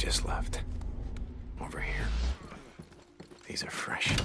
just left. Over here. These are fresh.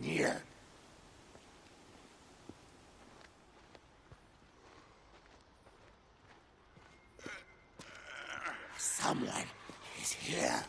near. Someone is here.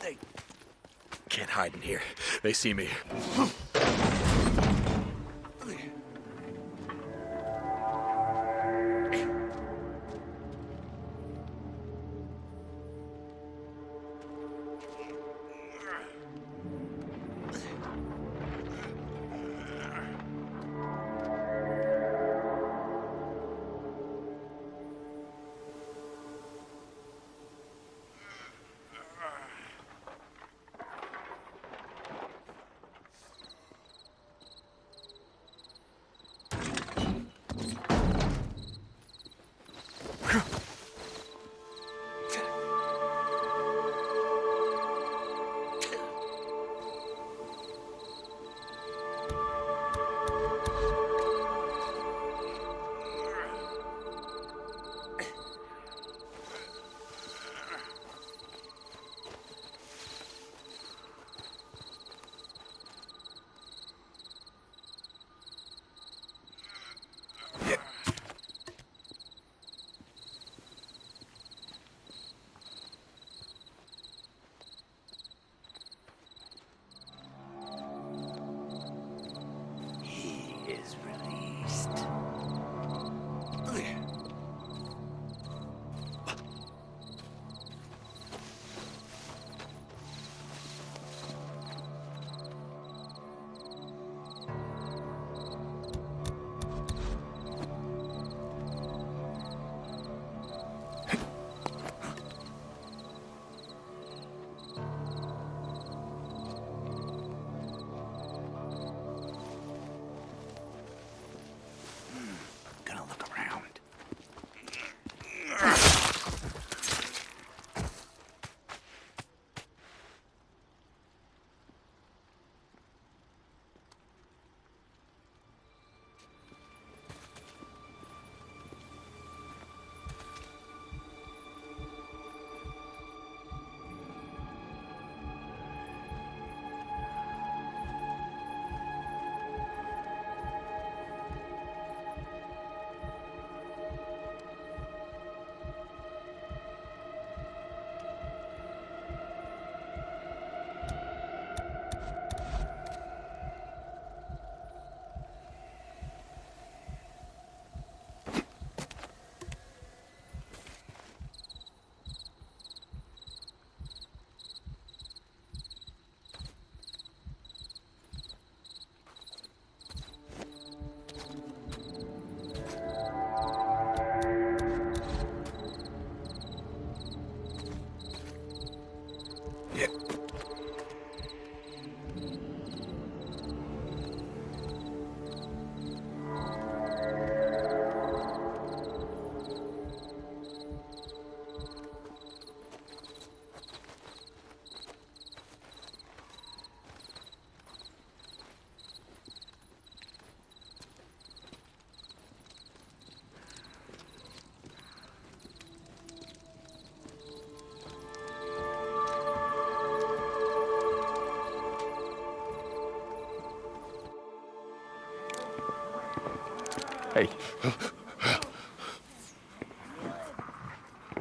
Something. Can't hide in here. They see me.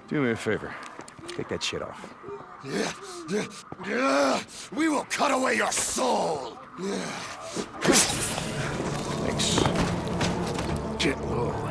Do me a favor. Take that shit off. We will cut away your soul. Thanks. Get low,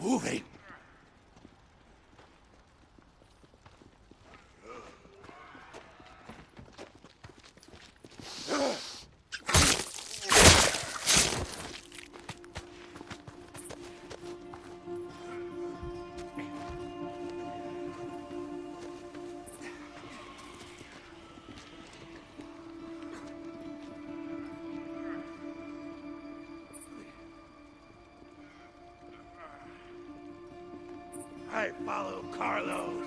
moving. Follow Carlos.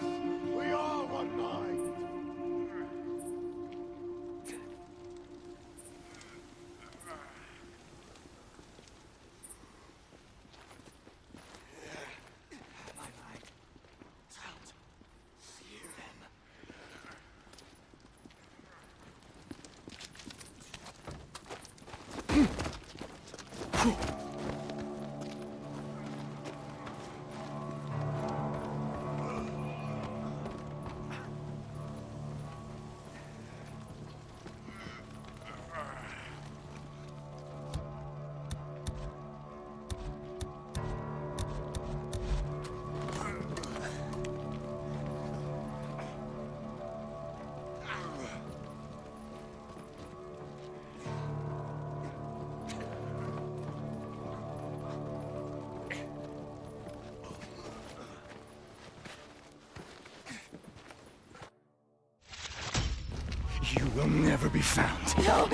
Will never be found. No!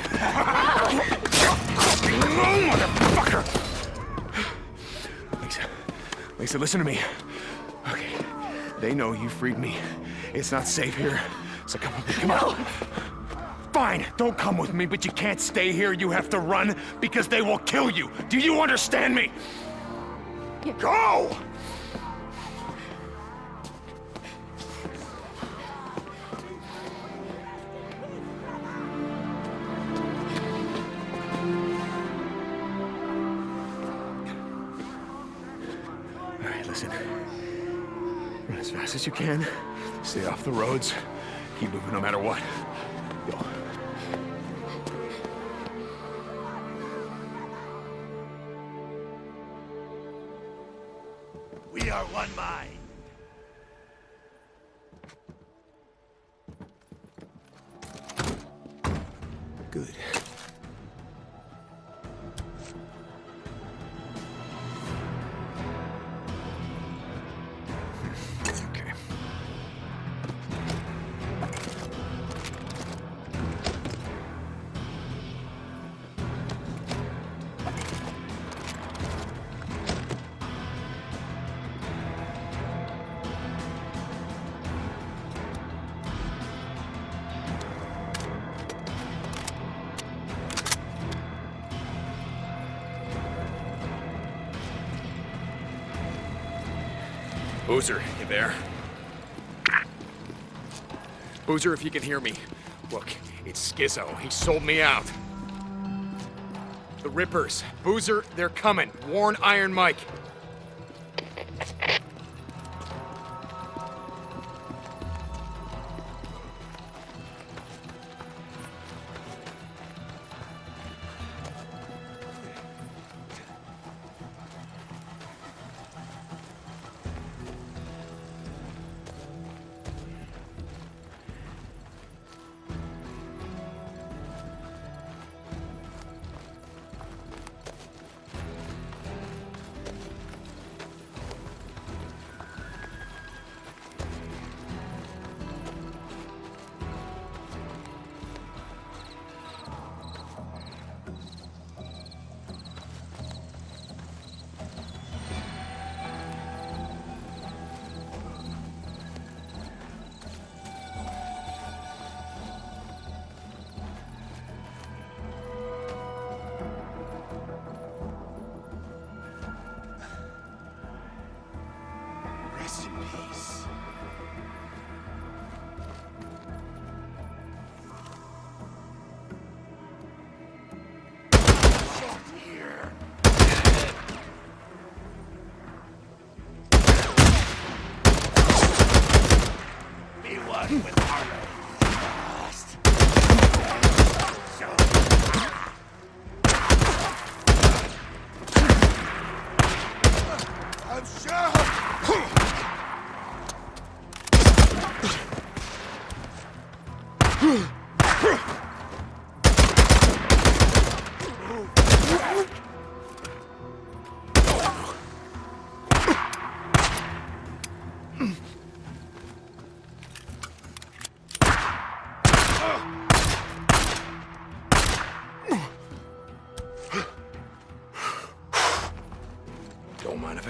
motherfucker! Lisa, Lisa, listen to me. Okay, they know you freed me. It's not safe here, so come with me, come on. Fine, don't come with me, but you can't stay here. You have to run because they will kill you. Do you understand me? Go! You can. Stay off the roads. Keep moving no matter what. Boozer, you there? Boozer, if you can hear me. Look, it's Skizzo. He sold me out. The Rippers. Boozer, they're coming. Warn Iron Mike.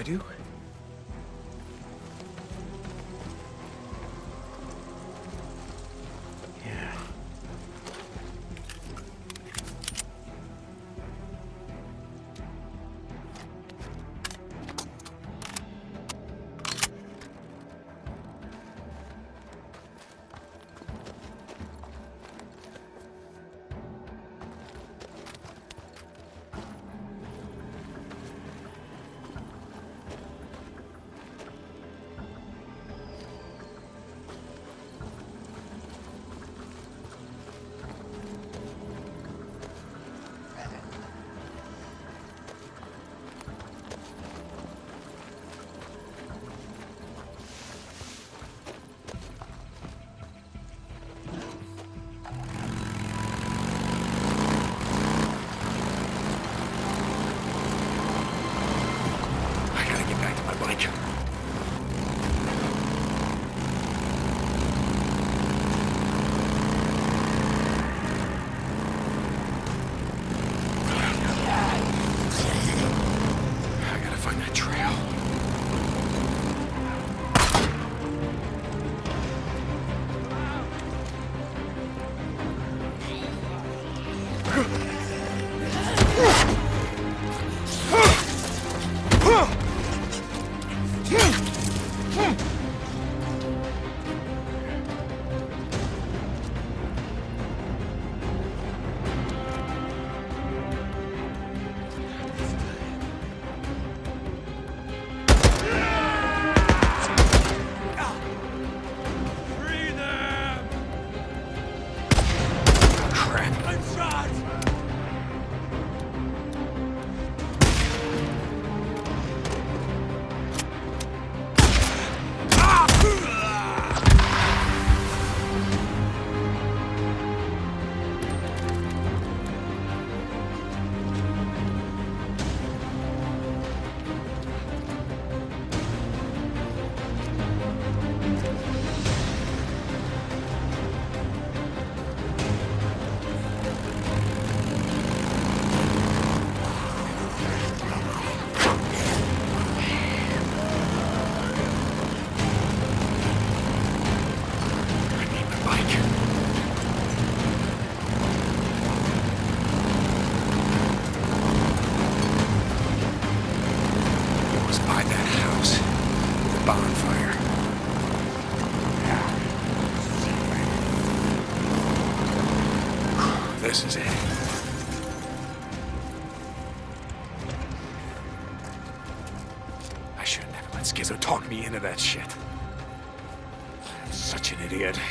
do?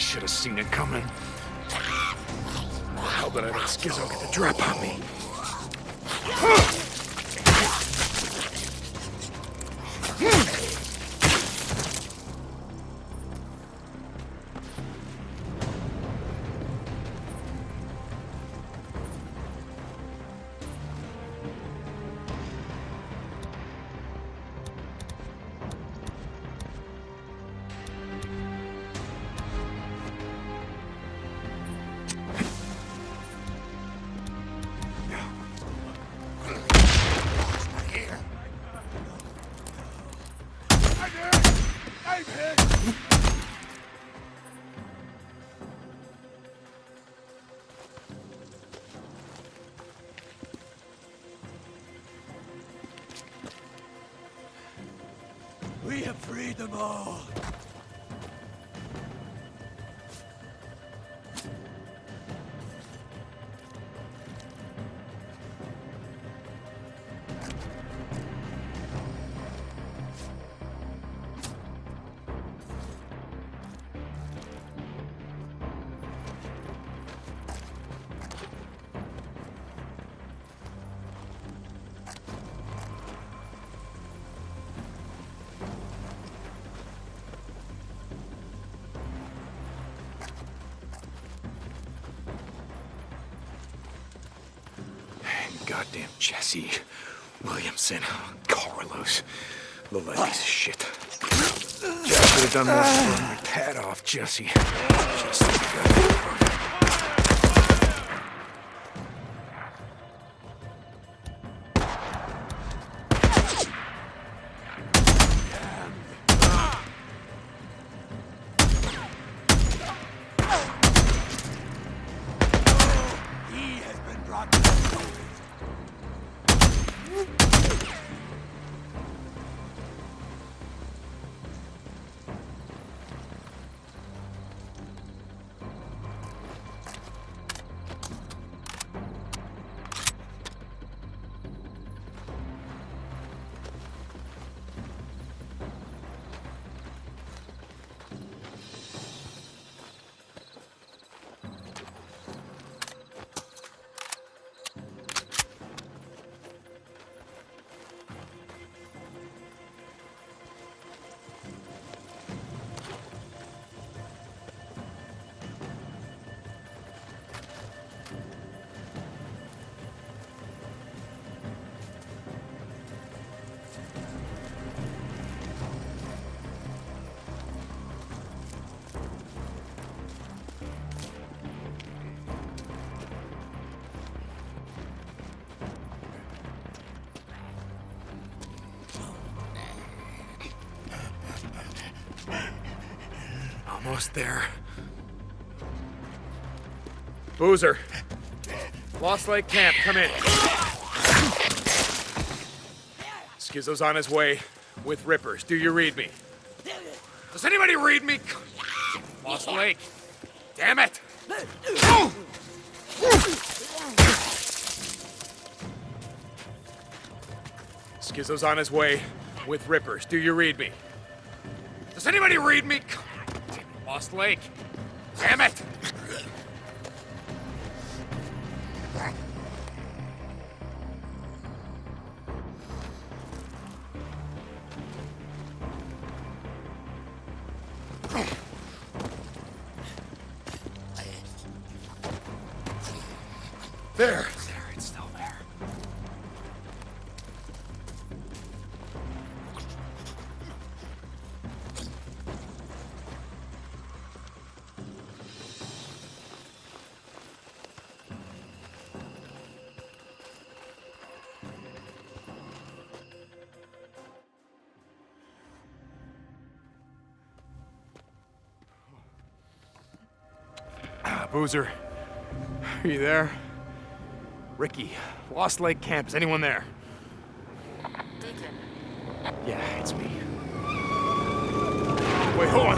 should have seen it coming. How did I let Skizzo get the drop on me? We have freed them all. Jesse. Williamson. Carlos. Piece of shit. Jack should have done more to burn my pad off, Jesse. Just Almost there. Boozer. Lost Lake Camp, come in. Skizzo's on his way with Rippers. Do you read me? Does anybody read me? Lost Lake. Damn it! Skizzo's on his way with Rippers. Do you read me? Does anybody read me? Lost Lake. Damn it! Boozer. Are you there? Rikki, Lost Lake Camp. Is anyone there? Deacon, Yeah, it's me. Wait, hold on.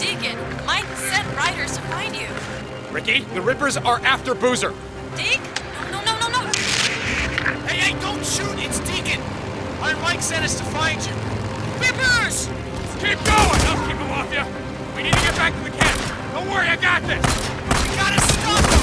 Deacon, Mike sent riders to find you. Rikki, the Rippers are after Boozer. Deke? No, no, no, no, no. Hey, hey, don't shoot! It's Deacon! Our Mike sent us to find you. Rippers! Keep going! I'll keep them off you. We need to get back to the camp. Don't worry, I got this. We gotta stop them!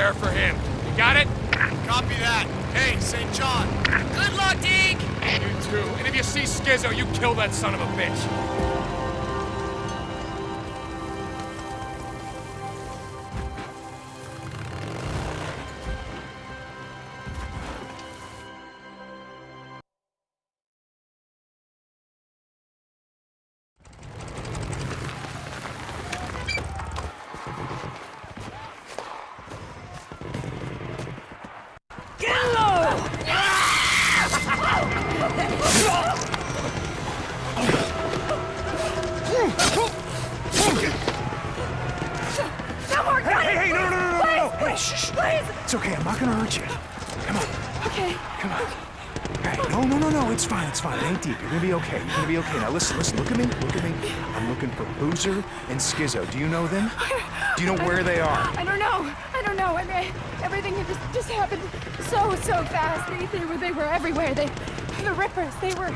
There for him. You got it? Copy that. Hey, St. John. Good luck, Deke. You too. And if you see Skizzo, you kill that son of a bitch. And Skizzo. Do you know them? Do you know where they are? I don't know. I don't know. I mean, everything had just just happened so so fast. They, they were they were everywhere. They the rippers. They were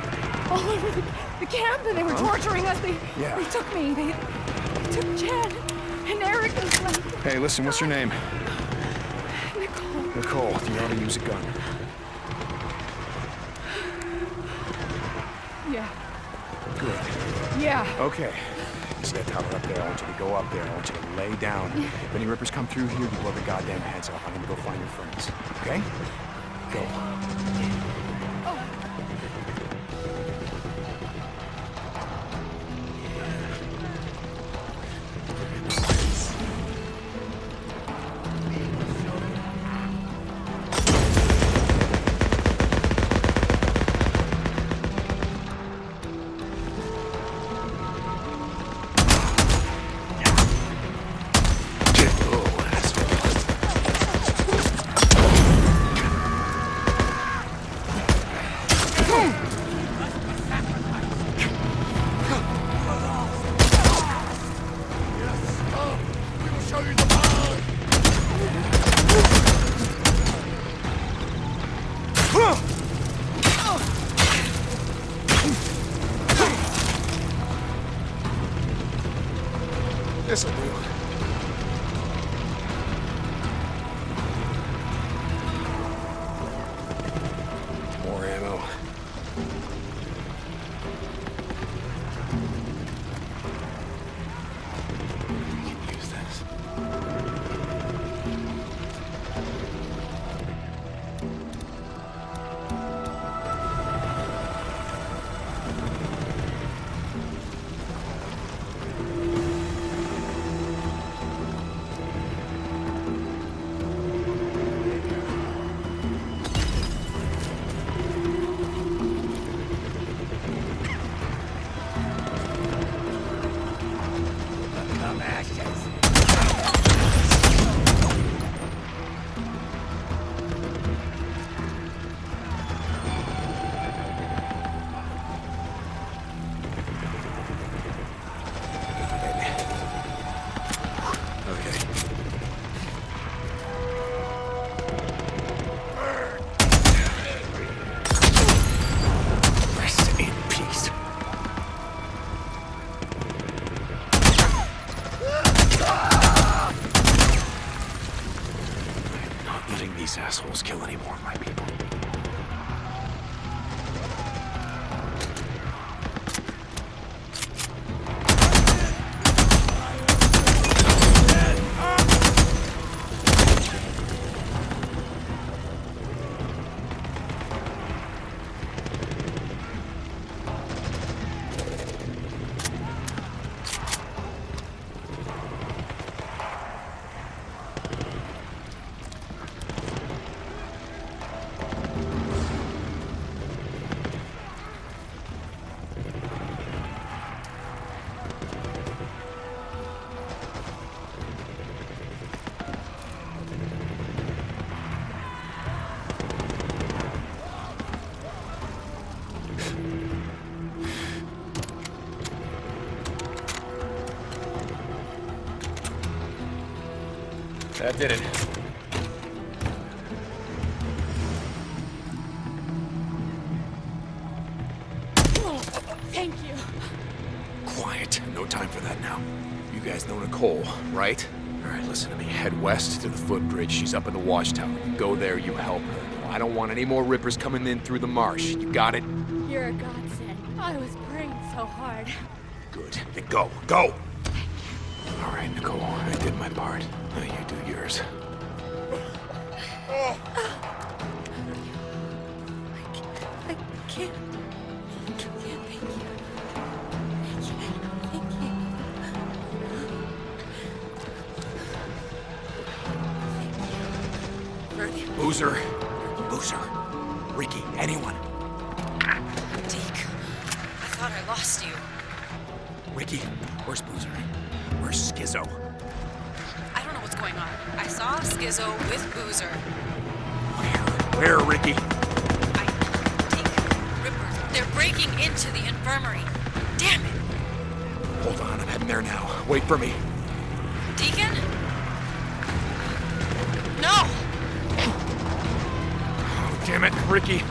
all over the, the camp and they were torturing us. They Yeah. they took me. They, they took Chad and Eric and like Hey, listen, what's your name? Nicole. Nicole. Do you how to use a gun? Yeah. Good. Yeah. Okay. That tower up there? I want you to go up there. I want you to lay down. If any rippers come through here, you blow their goddamn heads off. I'm gonna go find your friends. Okay? Go. That did it. Thank you. Quiet. No time for that now. You guys know Nicole, right? All right, listen to me. Head west to the footbridge. She's up in the watchtower. Go there, you help her. I don't want any more rippers coming in through the marsh. You got it? You're a godsend. I was praying so hard. Good. Then go. Go! You do yours. I can't. I can't thank you. I can't thank you. Verdi. Boozer. Boozer. Rikki. Anyone. Deke, I thought I lost you. Rikki, where's Boozer? Where's Skizzo? I saw Skizzo with Boozer. Where, Where, Rikki? I. Deke, Rippers. They're breaking into the infirmary. Damn it. Hold on, I'm heading there now. Wait for me. Deacon? No! Oh, damn it, Rikki.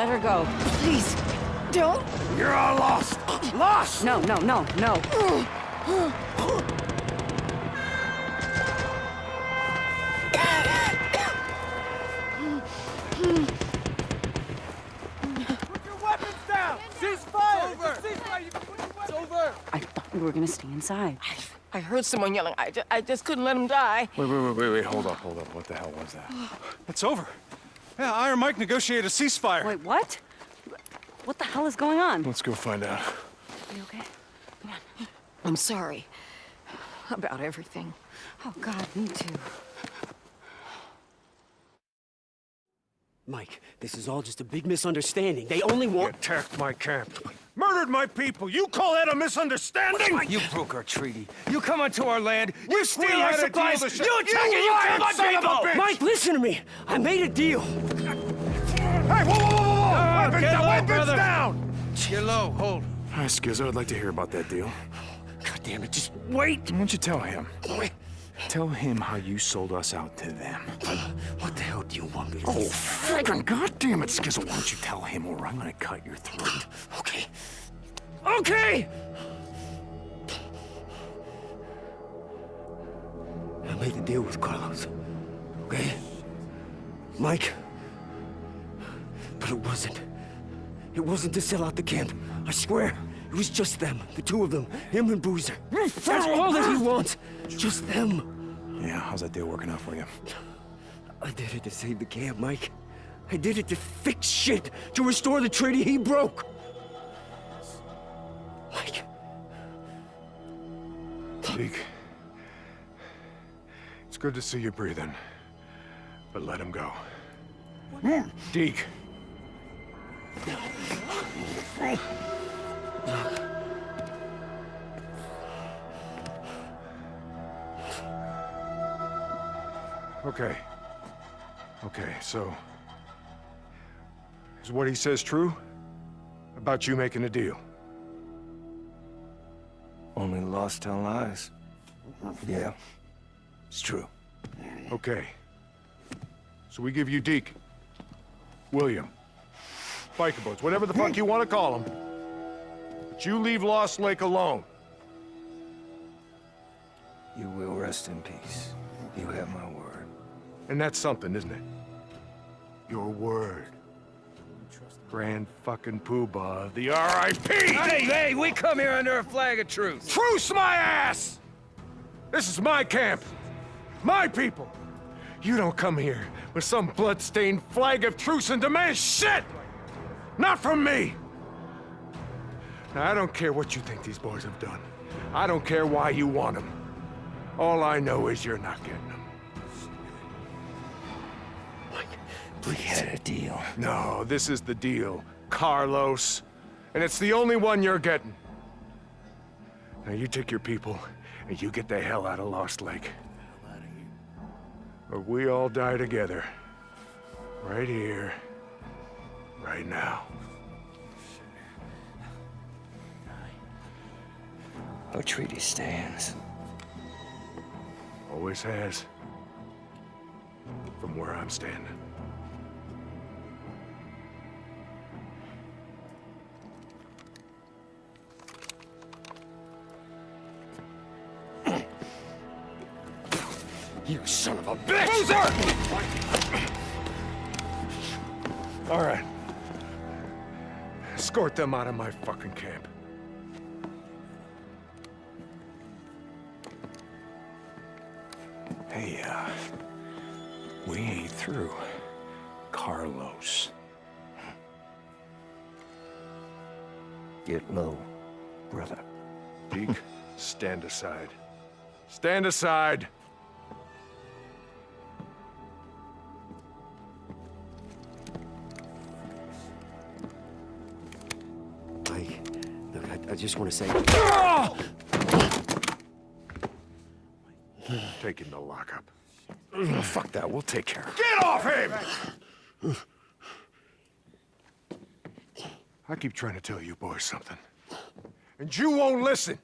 Let her go. Please. Don't. You're all lost. Lost! No, no, no, no. Put your weapons down! Cease fire! Over! Cease fire! You put your weapons- It's over! I thought we were gonna stay inside. I heard someone yelling. I just, I just couldn't let him die. Wait, wait, wait, wait, wait. Hold up, hold up. What the hell was that? It's over. Yeah, I Iron Mike negotiated a ceasefire. Wait, what? What the hell is going on? Let's go find out. you okay? Come on. I'm sorry about everything. Oh, God, me too. Mike, this is all just a big misunderstanding. They only want. attacked my camp. Murdered my people. You call that a misunderstanding? You broke our treaty. You come onto our land. You steal our had deal supplies. You sh- attack You and you lying kill my son of a people. bitch! Mike, listen to me. I made a deal. Hey, whoa, whoa, whoa, whoa! weapons get down! low, Weapons brother. down! Get low. Hold. Hi, Skizzo. I'd like to hear about that deal. God damn it, just wait. Why don't you tell him? Wait. Tell him how you sold us out to them. What the hell do you want me to Oh, friggin' goddamn it, Skizzo. Why don't you tell him or I'm gonna cut your throat. Okay. Okay! I made a deal with Carlos. Okay? Mike. But it wasn't. It wasn't to sell out the camp. I swear. It was just them. The two of them. Him and Boozer. That's all that he wants. Just them. Yeah, how's that deal working out for you? I did it to save the camp, Mike. I did it to fix shit. To restore the treaty he broke. Mike. Deke. It's good to see you breathing. But let him go. Deke. Okay. Okay, so... Is what he says true? About you making a deal? Only lost tell lies. Yeah, it's true. Okay. So we give you Deke. William. Biker boats, whatever the fuck you want to call them. But you leave Lost Lake alone. You will rest in peace. You have my word. And that's something, isn't it? Your word. Grand fucking poobah of the R.I.P. Hey, hey, we come here under a flag of truce. Truce my ass! This is my camp. My people. You don't come here with some blood-stained flag of truce and demand shit! Not from me! Now, I don't care what you think these boys have done. I don't care why you want them. All I know is you're not getting We had a deal. No, this is the deal, Carlos. And it's the only one you're getting. Now you take your people, and you get the hell out of Lost Lake. Or we all die together. Right here. Right now. Our treaty stands. Always has. From where I'm standing. You son of a bitch! All right. Escort them out of my fucking camp. Hey, uh, we ain't through. Carlos. Get low, brother. Deke, stand aside. Stand aside! Just want to say. Take him to lockup. Oh, fuck that. We'll take care of it. Get off him! I keep trying to tell you boys something. And you won't listen.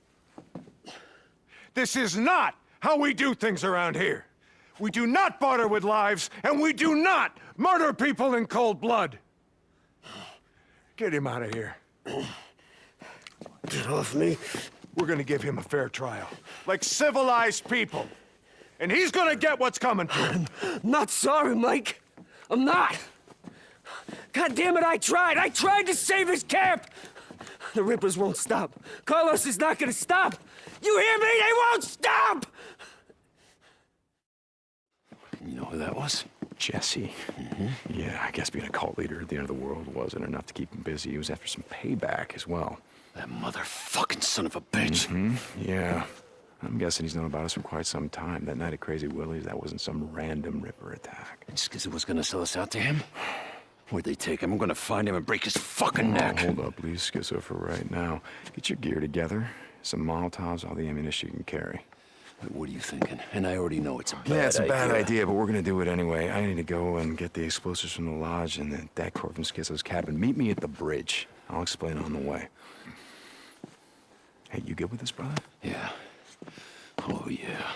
This is not how we do things around here. We do not barter with lives, and we do not murder people in cold blood. Get him out of here. Get off me. We're gonna give him a fair trial. Like civilized people. And he's gonna get what's coming to him. I'm not sorry, Mike. I'm not. God damn it, I tried. I tried to save his camp. The Rippers won't stop. Carlos is not gonna stop. You hear me? They won't stop! You know who that was? Jesse. Mm-hmm. Yeah, I guess being a cult leader at the end of the world wasn't enough to keep him busy. He was after some payback as well. That motherfucking son of a bitch. Mm-hmm. Yeah. I'm guessing he's known about us for quite some time. That night at Crazy Willie's, that wasn't some random Ripper attack. Just because it was gonna sell us out to him? Where'd they take him? I'm gonna find him and break his fucking Oh, neck. hold up, please, Skizzo, for right now. Get your gear together. Some Molotovs, all the ammunition you can carry. What are you thinking? And I already know it's a bad idea. Yeah, it's a bad idea, but we're gonna do it anyway. I need to go and get the explosives from the lodge and the that cord from Skizzo's cabin. Meet me at the bridge. I'll explain on the way. Hey, you good with this, brother? Yeah. Oh, yeah.